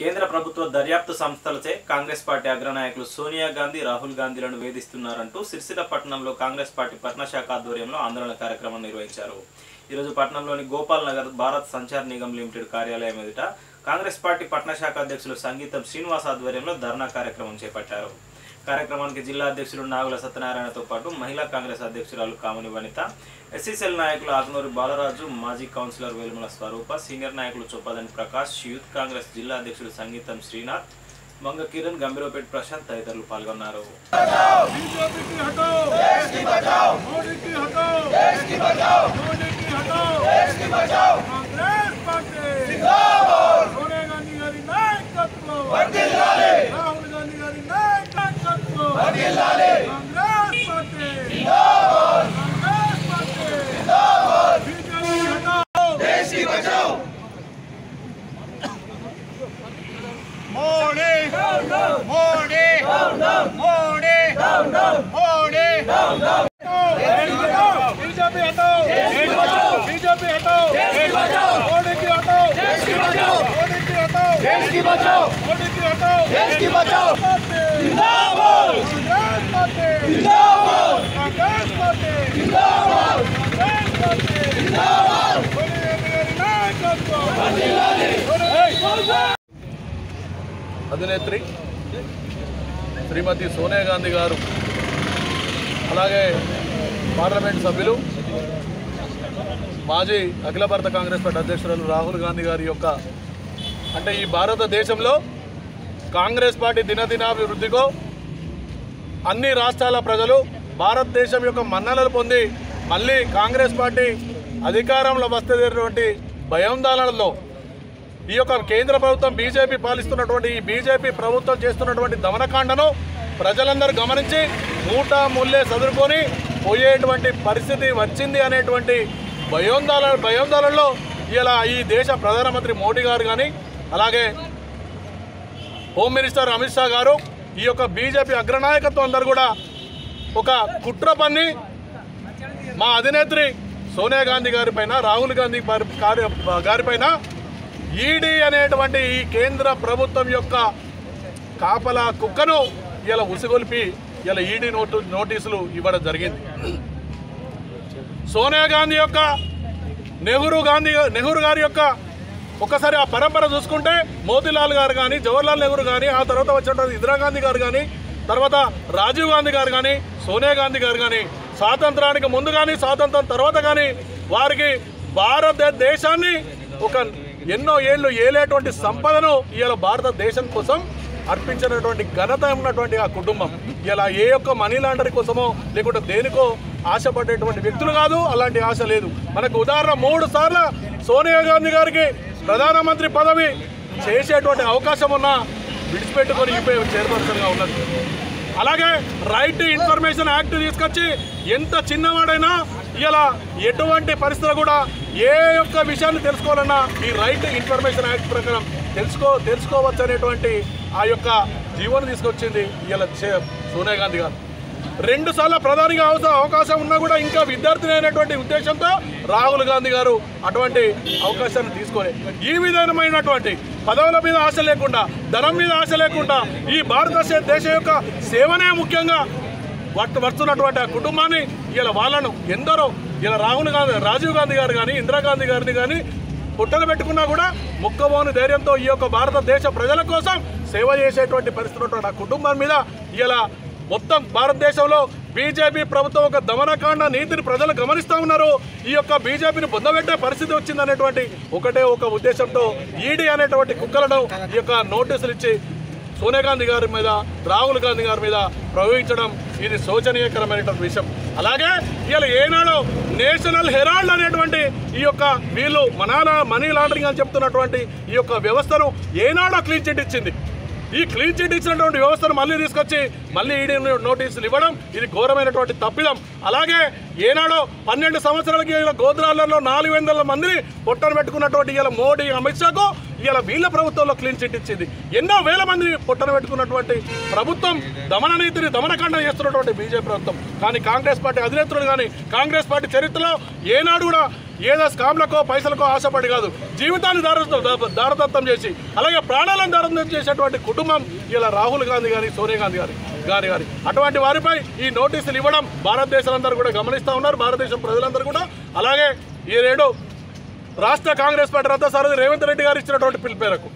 కేంద్ర ప్రభుత్వ దర్యాప్తు సంస్థలచే కాంగ్రెస్ పార్టీ అగ్రనాయకులు సోనియా గాంధీ రాహుల్ గాంధీలను వేధిస్తున్నారంటూ సిరిసిల్ల పట్టణంలో కాంగ్రెస్ పార్టీ పట్టణశాఖ ఆధ్వర్యంలో ఆందోళన కార్యక్రమం నిర్వహించారు. ఈరోజు పట్టణంలోని గోపాల్ నగర్ భారత్ సంచార్ నిగమ్ లిమిటెడ్ కార్యాలయం ఎదుట కాంగ్రెస్ పార్టీ పట్టణశాఖ అధ్యక్షులు సంగీతం శ్రీనివాస్ ఆధ్వర్యంలో ధర్నా కార్యక్రమం చేపట్టారు. కార్యక్రమానికి జిల్లా అధ్యక్షులు నాగుల సత్యనారాయణతో పాటు మహిళా కాంగ్రెస్ అధ్యక్షురాలు కామని వనిత ఎస్సీసీఎల్ నాయకులు ఆకునూరి బాలరాజు మాజీ కౌన్సిలర్ వేలుమల స్వరూప సీనియర్ నాయకులు చొప్పదని ప్రకాష్ యూత్ కాంగ్రెస్ జిల్లా అధ్యక్షులు సంగీతం శ్రీనాథ్ మంగ కిరణ్ గంభీరపేట ప్రశాంత్ తదితరులు పాల్గొన్నారు. అధినేత్రి శ్రీమతి సోనియా గాంధీ గారు అలాగే పార్లమెంట్ సభ్యులు మాజీ అఖిల భారత కాంగ్రెస్ పార్టీ అధ్యక్షురాలు రాహుల్ గాంధీ గారి యొక్క అంటే ఈ భారతదేశంలో కాంగ్రెస్ పార్టీ దినదినాభివృద్ధికో అన్ని రాష్ట్రాల ప్రజలు భారతదేశం యొక్క మన్ననలు పొంది మళ్ళీ కాంగ్రెస్ పార్టీ అధికారంలో వస్తేటువంటి భయాందోళనలో ఈ యొక్క కేంద్ర ప్రభుత్వం బీజేపీ పాలిస్తున్నటువంటి ఈ బీజేపీ ప్రభుత్వం చేస్తున్నటువంటి దమనకాండను ప్రజలందరూ గమనించి మూట ముల్లే చదువుకొని పోయేటువంటి పరిస్థితి వచ్చింది అనేటువంటి భయోందాల భయోందాలలో ఇలా ఈ దేశ ప్రధానమంత్రి మోడీ గారు కానీ అలాగే హోమ్ మినిస్టర్ అమిత్ షా గారు ఈ యొక్క బీజేపీ అగ్రనాయకత్వం అందరూ కూడా ఒక కుట్ర పన్ని మా అధినేత్రి సోనియా గాంధీ గారిపైన రాహుల్ గాంధీ గారిపైన ఈడీ అనేటువంటి ఈ కేంద్ర ప్రభుత్వం యొక్క కాపలా కుక్కను ఇలా ఉసిగొల్పి ఇలా ఈడీ నోటు నోటీసులు ఇవ్వడం జరిగింది. సోనియా గాంధీ యొక్క నెహ్రూ గాంధీ నెహ్రూ గారి యొక్క ఒకసారి ఆ పరంపర చూసుకుంటే మోతీలాల్ గారు కానీ జవహర్లాల్ నెహ్రూ కానీ ఆ తర్వాత వచ్చినటువంటి ఇందిరాగాంధీ గారు కానీ తర్వాత రాజీవ్ గాంధీ గారు కానీ సోనియా గాంధీ గారు కానీ స్వాతంత్రానికి ముందు కానీ స్వాతంత్రం తర్వాత కానీ వారికి భారతదేశాన్ని ఒక ఎన్నో ఏళ్ళు ఏలేటువంటి సంపదను ఇవాళ భారతదేశం కోసం అర్పించినటువంటి ఘనత ఉన్నటువంటి ఆ కుటుంబం. ఇలా ఏ ఒక్క మనీ లాండరీ కోసమో లేకుంటే దేనికో ఆశపడేటువంటి వ్యక్తులు కాదు అలాంటి ఆశ లేదు. మనకు ఉదాహరణ మూడు సార్లు సోనియా గాంధీ గారికి ప్రధానమంత్రి పదవి చేసేటువంటి అవకాశం ఉన్నా విడిచిపెట్టుకొని యూపీ చైర్పర్సన్గా ఉన్నది. అలాగే రైట్ టు ఇన్ఫర్మేషన్ యాక్ట్ తీసుకొచ్చి ఎంత చిన్నవాడైనా ఇలా ఎటువంటి పరిస్థితులు కూడా ఏ యొక్క విషయాన్ని తెలుసుకోవాలన్నా ఈ రైట్ ఇన్ఫర్మేషన్ యాక్ట్ ప్రకారం తెలుసుకో తెలుసుకోవచ్చు అనేటువంటి ఆ యొక్క జీవోని తీసుకొచ్చింది ఇలా సోనియా గాంధీ గారు. రెండు సార్లు ప్రధానిగా అవసరం అవకాశం ఉన్నా కూడా ఇంకా విద్యార్థిని అయినటువంటి ఉద్దేశంతో రాహుల్ గాంధీ గారు అటువంటి అవకాశాన్ని తీసుకొని ఈ విధమైనటువంటి పదవుల మీద ఆశ లేకుండా ధనం మీద ఆశ లేకుండా ఈ భారతదేశ దేశం యొక్క సేవనే ముఖ్యంగా వస్తున్నటువంటి ఆ కుటుంబాన్ని ఇలా వాళ్ళను ఎందరో ఇలా రాహుల్ గాంధీ రాజీవ్ గాంధీ గారు కానీ ఇందిరాగాంధీ గారిని కానీ పుట్టలు పెట్టుకున్నా కూడా ముక్కబోని ధైర్యంతో ఈ యొక్క భారతదేశ ప్రజల కోసం సేవ చేసేటువంటి పరిస్థితి ఆ కుటుంబం మీద ఇలా మొత్తం భారతదేశంలో బీజేపీ ప్రభుత్వం ఒక దమనకాండ నీతిని ప్రజలు గమనిస్తూ ఉన్నారు. ఈ యొక్క బీజేపీని బొందబెట్టే పరిస్థితి వచ్చిందనేటువంటి ఒకటే ఒక ఉద్దేశంతో ఈడీ అనేటువంటి కుక్కలను ఈ యొక్క నోటీసులు ఇచ్చి సోనియా గాంధీ గారి మీద రాహుల్ గాంధీ గారి మీద ప్రవహించడం ఇది శోచనీయకరమైనటువంటి విషయం. అలాగే ఇవాళ ఏనాడు నేషనల్ హెరాల్డ్ అనేటువంటి ఈ యొక్క వీళ్ళు మనాలా మనీ లాండరింగ్ అని చెప్తున్నటువంటి ఈ యొక్క వ్యవస్థను ఏనాడో క్లీన్ చిట్ ఇచ్చింది. ఈ క్లీన్ చిట్ ఇచ్చినటువంటి వ్యవస్థను మళ్ళీ తీసుకొచ్చి మళ్ళీ ఈడీ నోటీసులు ఇవ్వడం ఇది ఘోరమైనటువంటి తప్పిదం. అలాగే ఏనాడో పన్నెండు సంవత్సరాలకి ఇలా గోద్రాలలో నాలుగు వందల మందిని పొట్టను పెట్టుకున్నటువంటి ఇలా మోడీ అమిత్ షాకు ఇలా వీళ్ళ ప్రభుత్వంలో క్లీన్ చిట్ ఇచ్చింది. ఎన్నో వేల మందిని పొట్టను పెట్టుకున్నటువంటి ప్రభుత్వం దమన నీతిని దమనకాండం చేస్తున్నటువంటి బీజేపీ ప్రభుత్వం. కానీ కాంగ్రెస్ పార్టీ అధినేతలు కానీ కాంగ్రెస్ పార్టీ చరిత్రలో ఏనాడు కూడా ఏదో స్కామ్లకో పైసలకో ఆశపడి కాదు. జీవితాన్ని దారదత్తం చేసి అలాగే ప్రాణాలను దారదత్తం చేసేటువంటి కుటుంబం ఇలా రాహుల్ గాంధీ గారి సోనియా గాంధీ గారి గారి గారి. అటువంటి వారిపై ఈ నోటీసులు ఇవ్వడం భారతదేశం అందరూ కూడా గమనిస్తూ ఉన్నారు. భారతదేశం ప్రజలందరూ కూడా. అలాగే ఈ రేడు రాష్ట్ర కాంగ్రెస్ పార్టీ రద్ద సారథి రేవంత్ రెడ్డి గారు ఇచ్చినటువంటి పిలుపు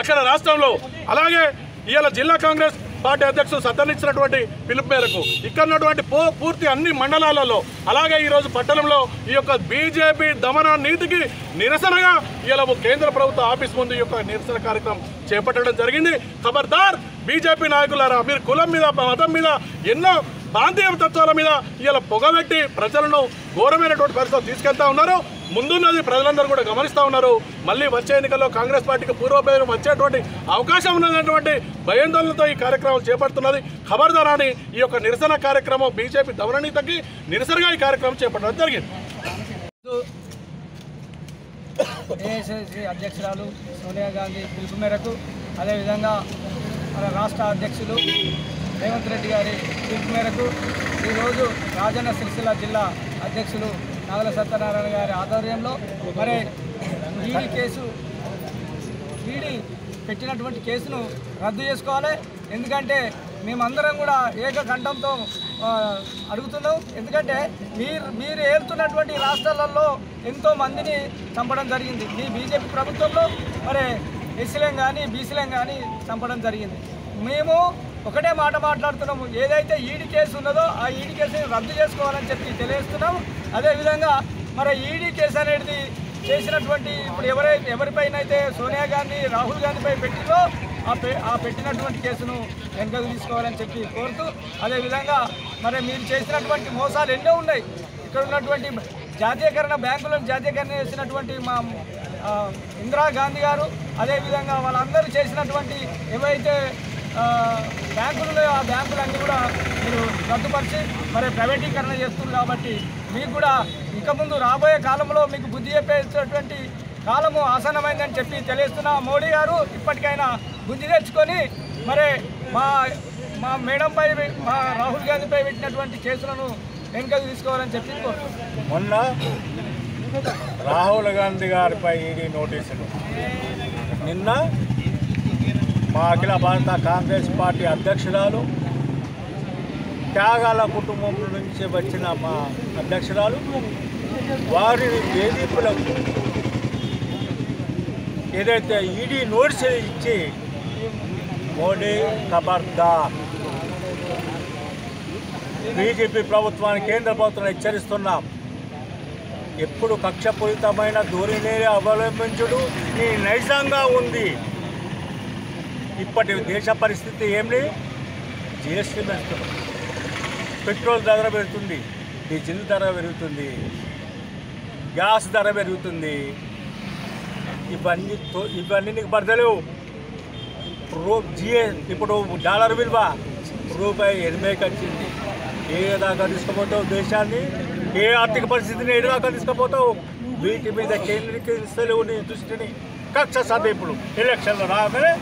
అక్కడ రాష్ట్రంలో అలాగే ఇవాళ జిల్లా కాంగ్రెస్ పార్టీ అధ్యక్షుడు సత్తనిచ్చినటువంటి పిలుపు మేరకు ఇక్కడ ఉన్నటువంటి పూర్తి అన్ని మండలాలలో అలాగే ఈరోజు పట్టణంలో ఈ యొక్క బీజేపీ దమన నీతికి నిరసనగా ఇలా కేంద్ర ప్రభుత్వ ఆఫీస్ ముందు ఈ యొక్క నిరసన కార్యక్రమం చేపట్టడం జరిగింది. ఖబర్దార్ బీజేపీ నాయకులారా మీరు కులం మీద మతం మీద ఎన్నో ప్రాంతీయ తత్వాల మీద ఇలా పొగబెట్టి ప్రజలను ఘోరమైనటువంటి పరిస్థితులు తీసుకెళ్తా ఉన్నారు. ముందున్నది ప్రజలందరూ కూడా గమనిస్తూ ఉన్నారు. మళ్ళీ వచ్చే ఎన్నికల్లో కాంగ్రెస్ పార్టీకి పూర్వపేరు వచ్చేటువంటి అవకాశం ఉన్నటువంటి భయాందోళనతో ఈ కార్యక్రమం చేపడుతున్నది. ఖబర్దార్ ఈ యొక్క నిరసన కార్యక్రమం బీజేపీ తగ్గి నిరసనగా ఈ కార్యక్రమం చేపట్టడం జరిగింది. ఏఐసిసి అధ్యక్షురాలు సోనియా గాంధీ పిలుపు మేరకు అదేవిధంగా మన రాష్ట్ర అధ్యక్షులు రేవంత్ రెడ్డి గారి పిలుపు మేరకు ఈరోజు రాజన్న సిరిసిల్ల జిల్లా అధ్యక్షులు నాగల సత్యనారాయణ గారి ఆధ్వర్యంలో మరి ఈడీ కేసు ఈడీ పెట్టినటువంటి కేసును రద్దు చేసుకోవాలి. ఎందుకంటే మేమందరం కూడా ఏకకంఠంతో అడుగుతున్నాం. ఎందుకంటే మీరు మీరు ఏలుతున్నటువంటి రాష్ట్రాలలో ఎంతో మందిని చంపడం జరిగింది. మీ బీజేపీ ప్రభుత్వంలో మరి ఎస్సీలేం కానీ బీసీలేం కానీ చంపడం జరిగింది. మేము ఒకటే మాట మాట్లాడుతున్నాము. ఏదైతే ఈడీ కేసు ఉన్నదో ఆ ఈడీ కేసుని రద్దు చేసుకోవాలని చెప్పి తెలియస్తున్నాము అదేవిధంగా మరి ఈడీ కేసు అనేది చేసినటువంటి ఇప్పుడు ఎవరై ఎవరిపైన అయితే సోనియా గాంధీ రాహుల్ గాంధీపై పెట్టిందో ఆ పె ఆ పెట్టినటువంటి కేసును వెనుకకు తీసుకోవాలని చెప్పి కోరుతూ అదేవిధంగా మరి మీరు చేసినటువంటి మోసాలు ఎన్నో ఉన్నాయి. ఇక్కడ ఉన్నటువంటి జాతీయకరణ బ్యాంకులను జాతీయకరణ చేసినటువంటి మా ఇందిరాగాంధీ ఇందిరా గాంధీ గారు అదేవిధంగా వాళ్ళందరూ చేసినటువంటి ఏవైతే బ్యాంకులు ఆ బ్యాంకులన్నీ కూడా మీరు రద్దుపరిచి మరి ప్రైవేటీకరణ చేస్తున్నారు కాబట్టి మీకు కూడా ఇక ముందు రాబోయే కాలంలో మీకు బుద్ధి చెప్పేటటువంటి కాలము ఆసనమైందని చెప్పి తెలియస్తున్న మోడీ గారు ఇప్పటికైనా బుద్ధి తెచ్చుకొని మరి మా మా మేడంపై మా రాహుల్ గాంధీపై పెట్టినటువంటి కేసులను వెనుకకు తీసుకోవాలని చెప్పి మొన్న రాహుల్ గాంధీ గారిపై ఈడీ నోటీసులు. నిన్న మా అఖిల భారత కాంగ్రెస్ పార్టీ అధ్యక్షురాలు త్యాగాల కుటుంబం నుంచి వచ్చిన మా అధ్యక్షురాలు వారిని వేధింపులకు ఏదైతే ఈడీ నోట్స్ ఇచ్చి మోడీ ఖబర్దార్ బీజేపీ ప్రభుత్వాన్ని కేంద్ర ప్రభుత్వం హెచ్చరిస్తున్నాం. ఎప్పుడు కక్షపూరితమైన ధోరణిని అవలంబించుడు. నీ నైజంగా ఉంది. ఇప్పటి దేశ పరిస్థితి ఏమిటి? జిఎస్టీ పెంచుతున్నాం పెట్రోల్ ధర పెరుగుతుంది డీజిల్ ధర పెరుగుతుంది గ్యాస్ ధర పెరుగుతుంది. ఇవన్నీ ఇవన్నీ నీకు పడతలేవు రూ జిఏ ఇప్పుడు డాలర్ విలువ రూపాయి ఎనభైకి వచ్చింది ఏ దాకా తీసుకుపోతావు దేశాన్ని? ఏ ఆర్థిక పరిస్థితిని ఏ దాకా తీసుకుపోతావు? వీటి మీద కేంద్రీకరిస్తలేవు నీ దృష్టిని. కక్ష సాధింపుడు ఎలక్షన్లు రాగానే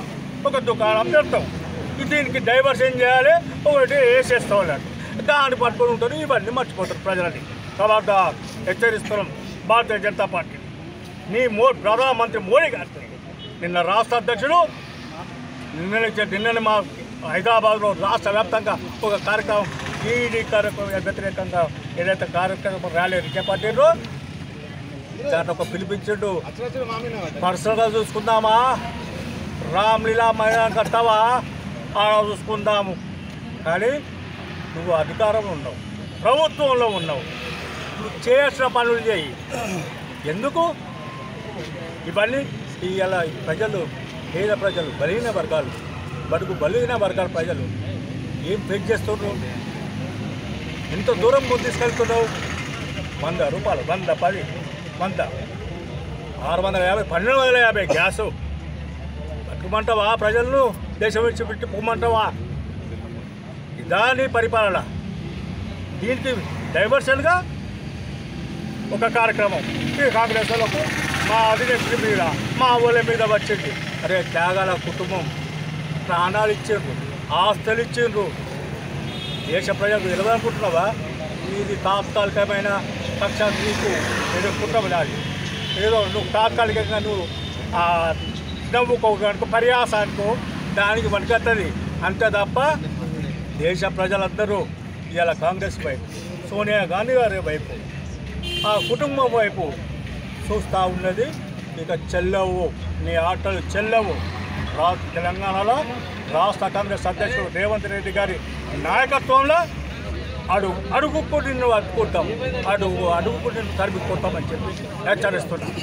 ఒక దుకాణం పెడతాం దీనికి డైవర్షన్ చేయాలి? ఒకటి వేసేస్తాం. అన్నట్టు దాన్ని పట్టుకొని ఉంటారు. ఇవన్నీ మర్చిపోతారు ప్రజలని. తర్వాత హెచ్చరిస్తున్నాం. భారతీయ జనతా పార్టీ. నీ మో ప్రధానమంత్రి మోడీ గారిని నిన్న రాష్ట్ర అధ్యక్షుడు నిన్న నిన్న మా హైదరాబాద్లో రాష్ట్ర వ్యాప్తంగా ఒక కార్యక్రమం ఈడీ కార్యక్రమం వ్యతిరేకంగా ఏదైతే కార్యక్రమం ర్యాలీ చేపట్టిండ్రో దాంట్లో ఒక పిలిపించిండు. పర్సనల్గా చూసుకుందామా? రామ్లీలా మైదానం కట్టావా ఆడ చూసుకుందాము. కానీ నువ్వు అధికారంలో ఉన్నావు ప్రభుత్వంలో ఉన్నావు. నువ్వు చేయాల్సిన పనులు చేయి. ఎందుకు? ఇవన్నీ ఇలా ప్రజలు పేద ప్రజలు బలిగిన వర్గాలు బడుగు బలిగిన వర్గాల ప్రజలు ఏం ఫేస్ చేస్తున్నావు ఎంత దూరం ముందు తీసుకెళ్తున్నావు? వంద రూపాయలు వంద పది వంద ఆరు వందల యాభై పన్నెండు వందల యాభై గ్యాసు. పొమ్మంటావా ప్రజలను? దేశం విడిచిపెట్టి పొమ్మంటావా? ఇదాని పరిపాలన. దీనికి డైవర్షన్గా ఒక కార్యక్రమం. ఈ కాంగ్రెస్ వాళ్ళకు మా అధినేత్రి మీద మా ఊళ్ళ మీద వచ్చింది. అరే త్యాగాల కుటుంబం. ప్రాణాలు ఇచ్చిండ్రు ఆస్తులు ఇచ్చిండ్రు. దేశ ప్రజలకు నిలవనుకుంటున్నావా ఇది తాత్కాలికమైన పక్షాన్ని నీకు ఎదుర్కొంటాం కుట్రమలాలి ఏదో నువ్వు తాత్కాలికంగా నువ్వు ఆ నవ్వుకోవడానికి పర్యాసానికి దానికి వణుకత్తది. అంతే తప్ప దేశ ప్రజలందరూ ఇవాళ కాంగ్రెస్ వైపు సోనియా గాంధీ గారి వైపు ఆ కుటుంబం వైపు చూస్తూ ఉన్నది. ఇక చెల్లవు నీ ఆటలు చెల్లవు. రా తెలంగాణలో రాష్ట్ర కాంగ్రెస్ అధ్యక్షుడు రేవంత్ రెడ్డి గారి నాయకత్వంలో అడుగు అడుగుకు నిన్ను అడ్డుకుంటాం అడుగు అడుగుకు నిన్ను తరిమి చెప్పి హెచ్చరిస్తున్నాం.